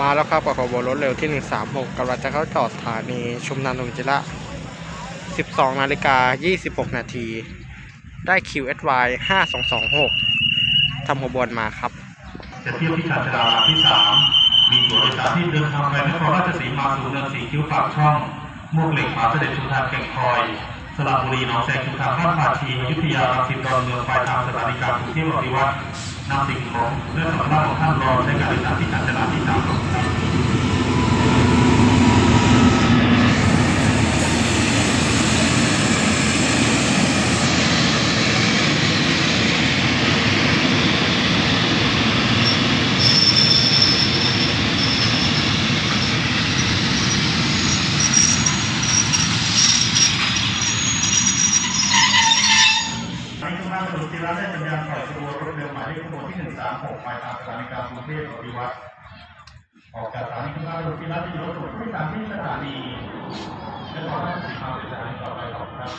มาแล้วครับกับขบวนรถเร็วที่ 136กำลังจะเข้าจอดสถานีชุมนันทงจิระ 12 นาฬิกา 26 นาที ได้ QSY 5226ทำขบวนมาครับ จะเที่ยวที่ชาญชาลาที่สามมีตัวโดยสารที่เดินทางไปนครราชสีมาสู่เนินสีคิ้วปากช่องมวกเหล็กมหาเสด็จชุมทางแก่งคอย สระบุรีหนองแสงชุมทางท่าพาชีอยุธยาบางสินดอนเมืองปลายทางสถานีกลางกรุงเทพอภิวัตรนำสิ่งของเรื่องสำคัญของท่านรอใช้การโดยสารที่ชาญชาลา ท่ามครับทางข้านได้สัญญาณปล่อยขบวนรถเร็วหมายเลขขบวนที่ 136ปลายทางสถานีกลางกรุงเทพอภิวัตรออกจากสถานีข้างหน้าถนนจิระจะอยู่รถตู้ที่สามที่สถานีและขอให้สีขาวเป็นสถานีต่อไปขอบครับ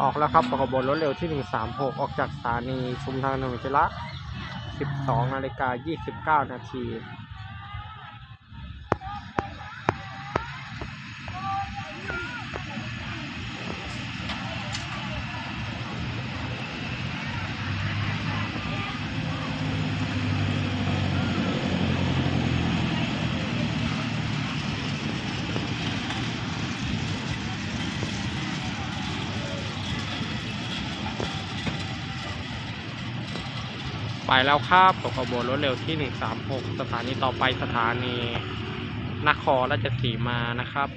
ออกแล้วครับกับบนรถเร็วที่ 136 ออกจากสถานีชุมทางถนนจิระ 12นาฬิกา29 นาที ไปแล้วครับตกขบวนรถเร็วที่ 136 สถานีต่อไปสถานีนครราชสีมานะครับ